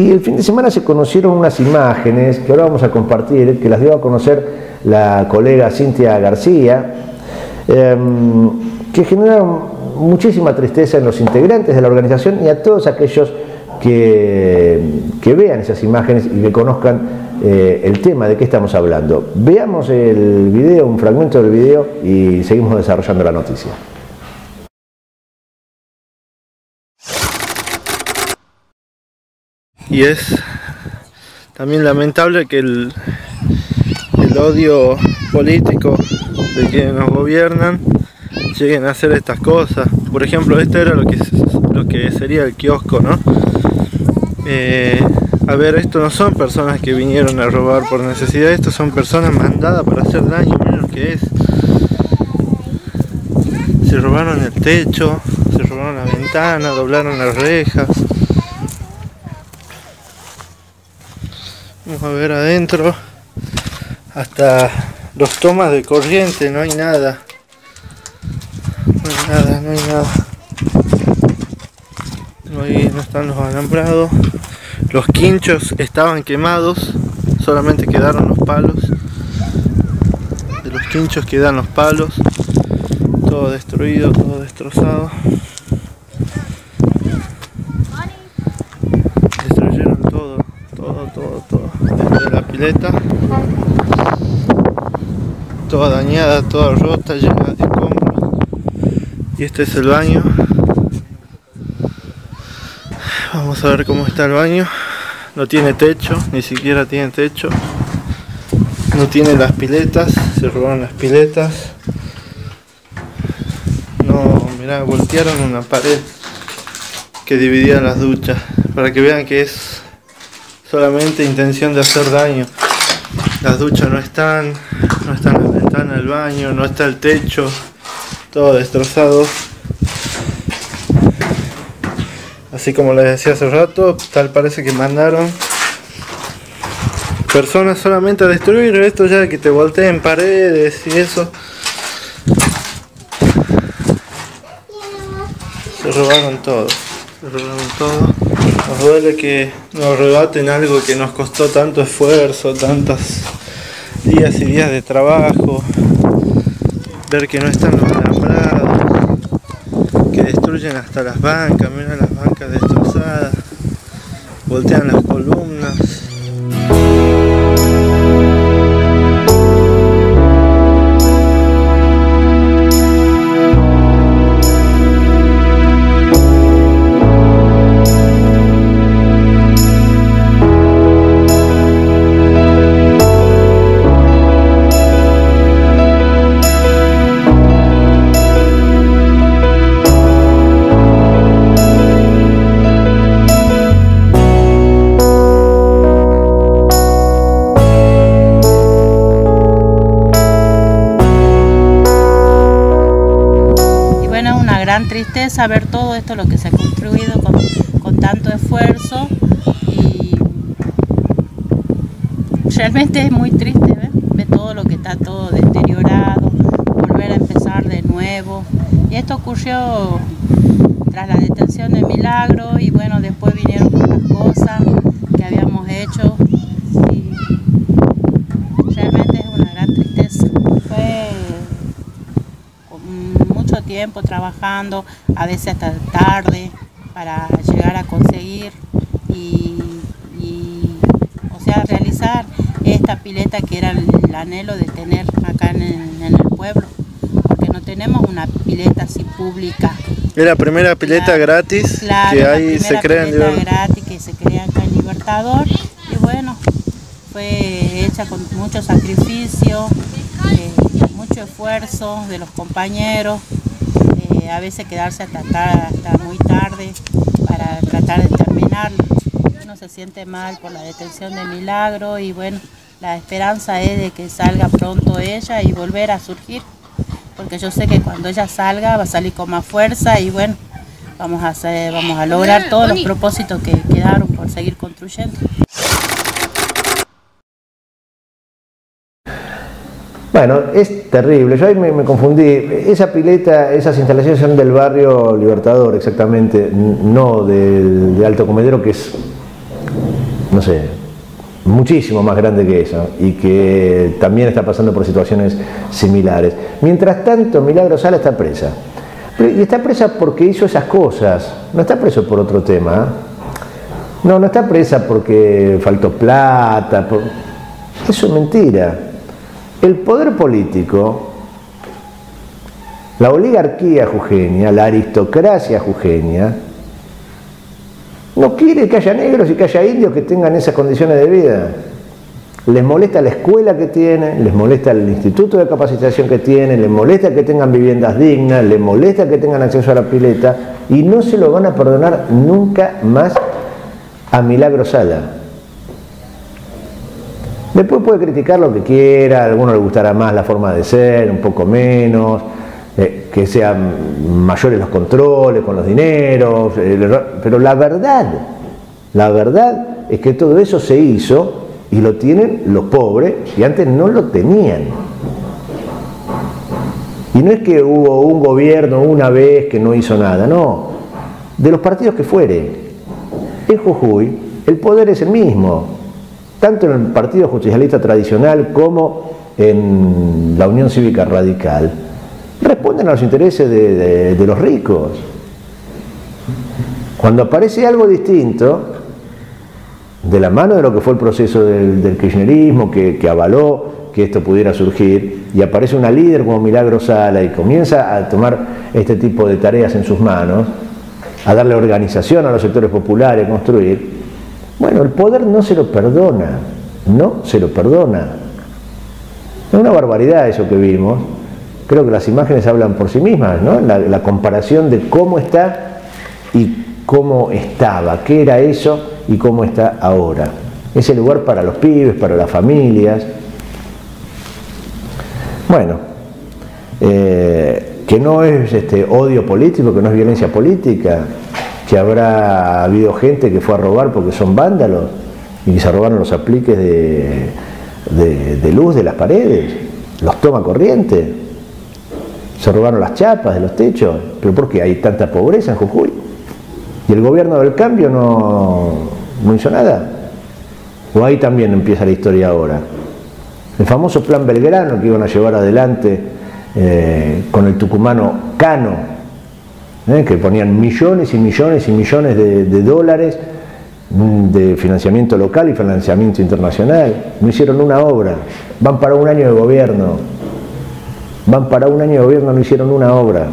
Y el fin de semana se conocieron unas imágenes que ahora vamos a compartir, que las dio a conocer la colega Cintia García, em, que generan muchísima tristeza en los integrantes de la organización y a todos aquellos que, que vean esas imágenes y que conozcan eh, el tema de qué estamos hablando. Veamos el video, un fragmento del video y seguimos desarrollando la noticia. Y es también lamentable que el, odio político de quienes nos gobiernan lleguen a hacer estas cosas. Por ejemplo, este era lo que, sería el kiosco, ¿no? Eh, a ver, esto no son personas que vinieron a robar por necesidad, estos son personas mandadas para hacer daño, miren lo que es. Se robaron el techo, se robaron la ventana, doblaron las rejas. Vamos a ver adentro. Hasta los tomas de corriente, no hay nada. No hay nada, no hay nada. No, no están los alambrados. Los quinchos estaban quemados, solamente quedaron los palos. De los quinchos quedan los palos. Todo destruido, todo destrozado. Destruyeron todo, todo, todo, todo. Pileta. Toda dañada, toda rota, llena de escombros. Y este es el baño. Vamos a ver cómo está el baño. No tiene techo, ni siquiera tiene techo. No tiene las piletas, se robaron las piletas. No, mirá, voltearon una pared que dividía las duchas. Para que vean que es solamente intención de hacer daño. Las duchas no están, no están las ventanas del baño, no está el techo, todo destrozado. Así como les decía hace rato, tal parece que mandaron personas solamente a destruir esto ya que te volteen paredes y eso. Se robaron todo, se robaron todo. Nos duele que nos arrebaten algo que nos costó tanto esfuerzo, tantos días y días de trabajo. Ver que no están los alambrados, que destruyen hasta las bancas, miren las bancas destrozadas, voltean las columnas. Ver todo esto, lo que se ha construido con, tanto esfuerzo. Y realmente es muy triste ver todo lo que está todo deteriorado, volver a empezar de nuevo. Y esto ocurrió tras la detención de Milagro y bueno, después vinieron las cosas que habíamos hecho y realmente es una gran tristeza. Fue con mucho tiempo trabajando, a veces hasta tarde, para llegar a conseguir y, y, o sea, realizar esta pileta que era el, el anhelo de tener acá en el, en el pueblo, porque no tenemos una pileta así pública. Es la primera pileta gratis Claro, que hay se crea en pileta Liber- gratis que se crea acá en Libertador. Y bueno, fue hecha con mucho sacrificio, eh, mucho esfuerzo de los compañeros, eh, a veces quedarse hasta, ta- hasta muy tarde para tratar de terminarlo. Uno se siente mal por la detención de Milagro y bueno, la esperanza es de que salga pronto ella y volver a surgir porque yo sé que cuando ella salga va a salir con más fuerza y bueno, vamos a hacer, vamos a lograr todos los propósitos que quedaron por seguir construyendo. Bueno, es terrible. Yo ahí me, confundí. Esa pileta, esas instalaciones son del barrio Libertador, exactamente, no de Alto Comedero, que es no sé, muchísimo más grande que eso y que también está pasando por situaciones similares. Mientras tanto, Milagro Sala está presa. Y está presa porque hizo esas cosas, no está preso por otro tema. ¿eh? No, no está presa porque faltó plata. Eso es mentira. El poder político, la oligarquía jujeña, la aristocracia jujeña, no quiere que haya negros y que haya indios que tengan esas condiciones de vida. Les molesta la escuela que tienen, les molesta el instituto de capacitación que tienen, les molesta que tengan viviendas dignas, les molesta que tengan acceso a la pileta y no se lo van a perdonar nunca más a Milagro Sala. Después puede criticar lo que quiera, a alguno le gustará más la forma de ser, un poco menos, eh, que sean mayores los controles con los dineros, pero la verdad, la verdad es que todo eso se hizo y lo tienen los pobres y antes no lo tenían. Y no es que hubo un gobierno una vez que no hizo nada, no, de los partidos que fuere. En Jujuy el poder es el mismo, tanto en el Partido Justicialista tradicional como en la Unión Cívica Radical responden a los intereses de, los ricos. Cuando aparece algo distinto, de la mano de lo que fue el proceso del, kirchnerismo, que, avaló que esto pudiera surgir, y aparece una líder como Milagro Sala y comienza a tomar este tipo de tareas en sus manos, a darle organización a los sectores populares, a construir, bueno, el poder no se lo perdona, no se lo perdona. Es una barbaridad eso que vimos, creo que las imágenes hablan por sí mismas, ¿no? la, comparación de cómo está y cómo estaba, qué era eso y cómo está ahora. Ese lugar para los pibes, para las familias. Bueno, eh, que no es este, odio político, que no es violencia política, que habrá habido gente que fue a robar porque son vándalos y se robaron los apliques de, de luz de las paredes, los toma corriente se robaron las chapas de los techos, pero ¿por qué hay tanta pobreza en Jujuy? ¿Y el gobierno del cambio no, no hizo nada? ¿O ahí también empieza la historia ahora? El famoso plan Belgrano que iban a llevar adelante eh, con el tucumano Cano, eh, que ponían millones y millones y millones de, de dólares de financiamiento local y financiamiento internacional. No hicieron una obra, van para un año de gobierno, Van para un año de gobierno, no hicieron una obra.